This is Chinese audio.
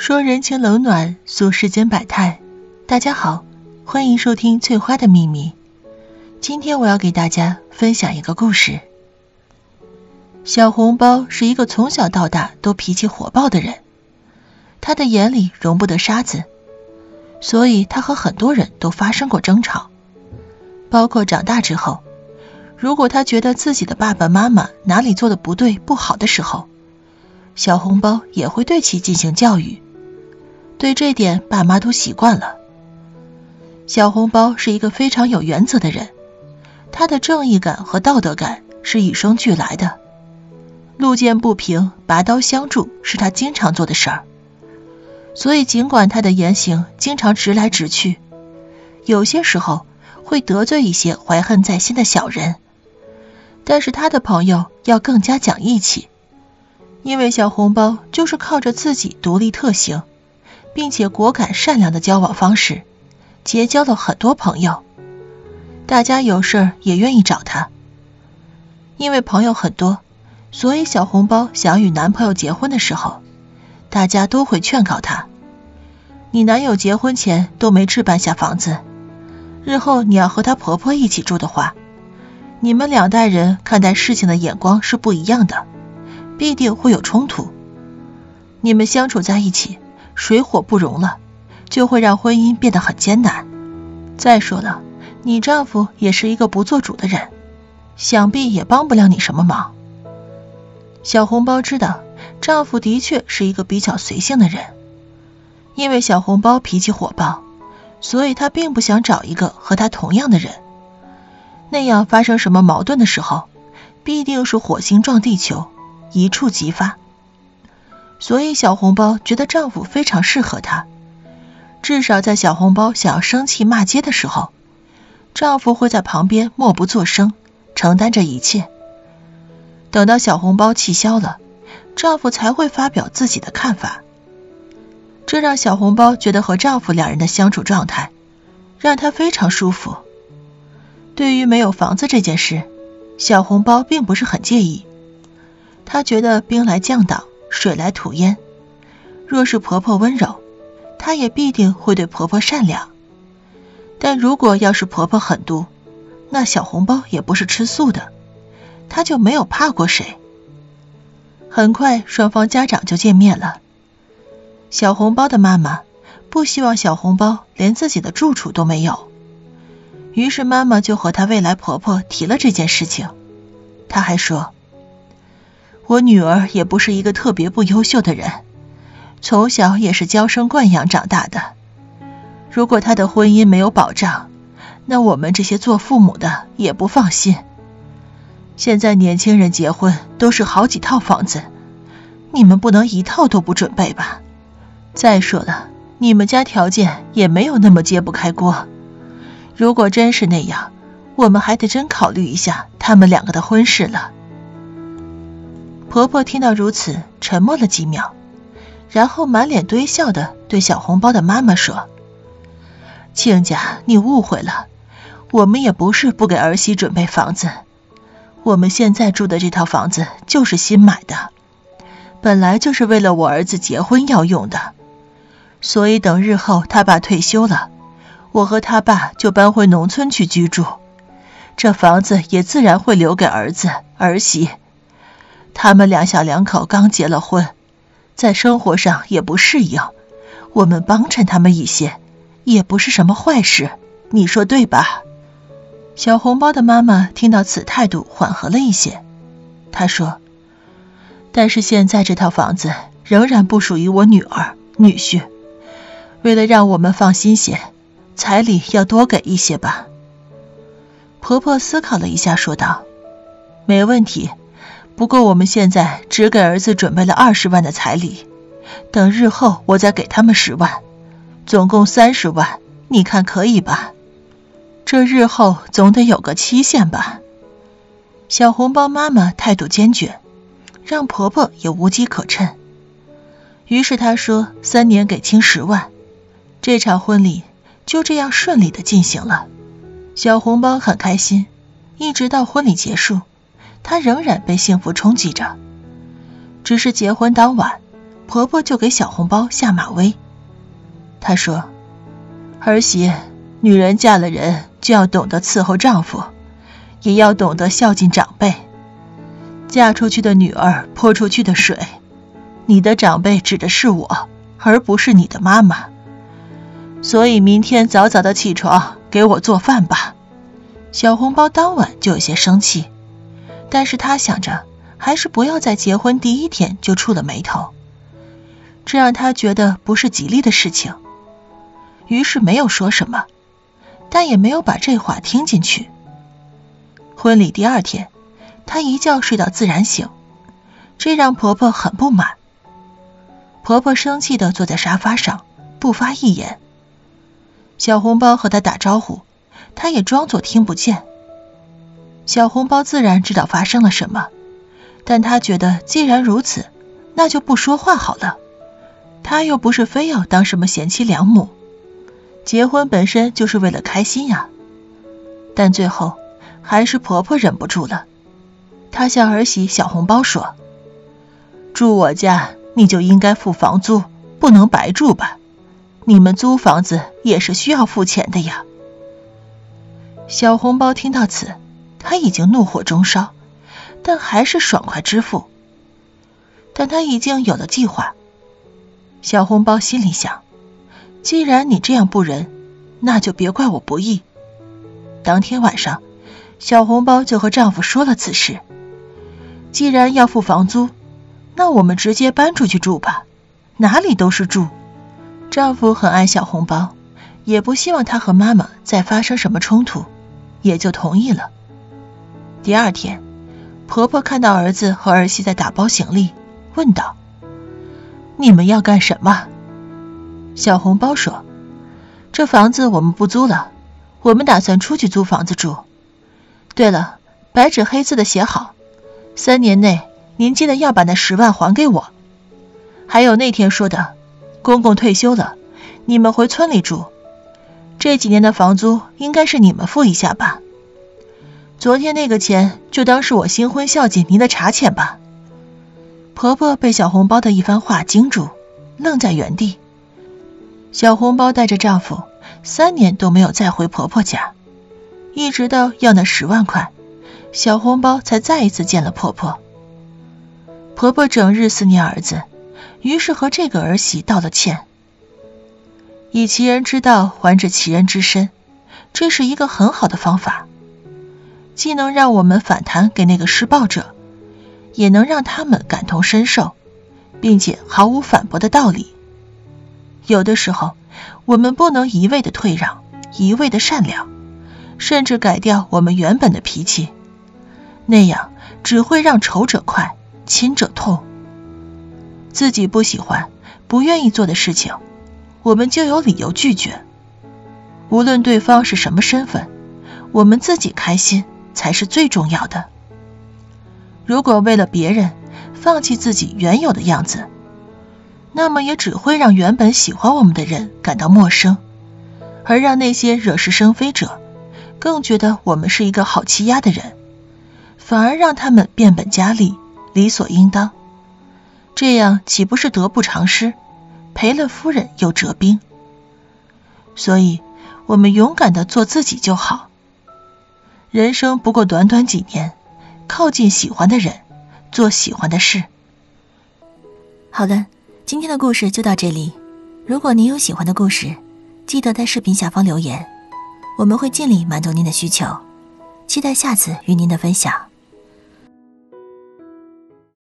说人情冷暖，诉世间百态。大家好，欢迎收听《翠花的秘密》。今天我要给大家分享一个故事。小红包是一个从小到大都脾气火爆的人，他的眼里容不得沙子，所以他和很多人都发生过争吵。包括长大之后，如果他觉得自己的爸爸妈妈哪里做的不对、不好的时候，小红包也会对其进行教育。对这点，爸妈都习惯了。小红包是一个非常有原则的人，他的正义感和道德感是与生俱来的。路见不平，拔刀相助是他经常做的事儿。所以，尽管他的言行经常直来直去，有些时候会得罪一些怀恨在心的小人，但是他的朋友要更加讲义气，因为小红包就是靠着自己独立特行。并且果敢善良的交往方式，结交了很多朋友。大家有事也愿意找他。因为朋友很多，所以小红包想与男朋友结婚的时候，大家都会劝告他：你男友结婚前都没置办下房子，日后你要和他婆婆一起住的话，你们两代人看待事情的眼光是不一样的，必定会有冲突。你们相处在一起。水火不容了，就会让婚姻变得很艰难。再说了，你丈夫也是一个不做主的人，想必也帮不了你什么忙。小红包知道丈夫的确是一个比较随性的人，因为小红包脾气火爆，所以她并不想找一个和她同样的人。那样发生什么矛盾的时候，必定是火星撞地球，一触即发。所以，小红包觉得丈夫非常适合她。至少在小红包想要生气骂街的时候，丈夫会在旁边默不作声，承担着一切。等到小红包气消了，丈夫才会发表自己的看法。这让小红包觉得和丈夫两人的相处状态，让她非常舒服。对于没有房子这件事，小红包并不是很介意。她觉得兵来将挡。水来土掩，若是婆婆温柔，她也必定会对婆婆善良。但如果要是婆婆狠毒，那小红包也不是吃素的，她就没有怕过谁。很快，双方家长就见面了。小红包的妈妈不希望小红包连自己的住处都没有，于是妈妈就和她未来婆婆提了这件事情。她还说。我女儿也不是一个特别不优秀的人，从小也是娇生惯养长大的。如果她的婚姻没有保障，那我们这些做父母的也不放心。现在年轻人结婚都是好几套房子，你们不能一套都不准备吧？再说了，你们家条件也没有那么揭不开锅。如果真是那样，我们还得真考虑一下他们两个的婚事了。婆婆听到如此，沉默了几秒，然后满脸堆笑的对小红包的妈妈说：“亲家，你误会了，我们也不是不给儿媳准备房子，我们现在住的这套房子就是新买的，本来就是为了我儿子结婚要用的，所以等日后他爸退休了，我和他爸就搬回农村去居住，这房子也自然会留给儿子儿媳。”他们两小两口刚结了婚，在生活上也不适应，我们帮衬他们一些，也不是什么坏事，你说对吧？小红包的妈妈听到此态度缓和了一些，她说：“但是现在这套房子仍然不属于我女儿女婿，为了让我们放心些，彩礼要多给一些吧。”婆婆思考了一下，说道：“没问题。”不过我们现在只给儿子准备了二十万的彩礼，等日后我再给他们十万，总共三十万，你看可以吧？这日后总得有个期限吧？小红包妈妈态度坚决，让婆婆也无机可趁。于是她说：“三年给清十万。”这场婚礼就这样顺利的进行了。小红包很开心，一直到婚礼结束。她仍然被幸福冲击着，只是结婚当晚，婆婆就给小红包下马威。她说：“儿媳，女人嫁了人就要懂得伺候丈夫，也要懂得孝敬长辈。嫁出去的女儿泼出去的水，你的长辈指的是我，而不是你的妈妈。所以明天早早的起床给我做饭吧。”小红包当晚就有些生气，但是她想着还是不要在结婚第一天就触了眉头，这让她觉得不是吉利的事情。于是没有说什么，但也没有把这话听进去。婚礼第二天，她一觉睡到自然醒，这让婆婆很不满。婆婆生气的坐在沙发上，不发一言。小红包和她打招呼。他也装作听不见。小红包自然知道发生了什么，但他觉得既然如此，那就不说话好了。他又不是非要当什么贤妻良母，结婚本身就是为了开心呀。但最后还是婆婆忍不住了，她向儿媳小红包说：“住我家你就应该付房租，不能白住吧？你们租房子也是需要付钱的呀。”小红包听到此，他已经怒火中烧，但还是爽快支付。但他已经有了计划。小红包心里想：既然你这样不仁，那就别怪我不义。当天晚上，小红包就和丈夫说了此事。既然要付房租，那我们直接搬出去住吧，哪里都是住。丈夫很爱小红包，也不希望她和妈妈再发生什么冲突。也就同意了。第二天，婆婆看到儿子和儿媳在打包行李，问道：“你们要干什么？”小红包说：“这房子我们不租了，我们打算出去租房子住。对了，白纸黑字的写好，三年内您记得要把那十万还给我。还有那天说的，公公退休了，你们回村里住。”这几年的房租应该是你们付一下吧？昨天那个钱就当是我新婚孝敬您的茶钱吧。婆婆被小红包的一番话惊住，愣在原地。小红包带着丈夫三年都没有再回婆婆家，一直到要那十万块，小红包才再一次见了婆婆。婆婆整日思念儿子，于是和这个儿媳道了歉。以其人之道还治其人之身，这是一个很好的方法，既能让我们反弹给那个施暴者，也能让他们感同身受，并且毫无反驳的道理。有的时候，我们不能一味的退让，一味的善良，甚至改掉我们原本的脾气，那样只会让仇者快，亲者痛。自己不喜欢、不愿意做的事情。我们就有理由拒绝，无论对方是什么身份，我们自己开心才是最重要的。如果为了别人放弃自己原有的样子，那么也只会让原本喜欢我们的人感到陌生，而让那些惹是生非者更觉得我们是一个好欺压的人，反而让他们变本加厉，理所应当。这样岂不是得不偿失？赔了夫人又折兵，所以我们勇敢的做自己就好。人生不过短短几年，靠近喜欢的人，做喜欢的事。好的，今天的故事就到这里。如果您有喜欢的故事，记得在视频下方留言，我们会尽力满足您的需求。期待下次与您的分享。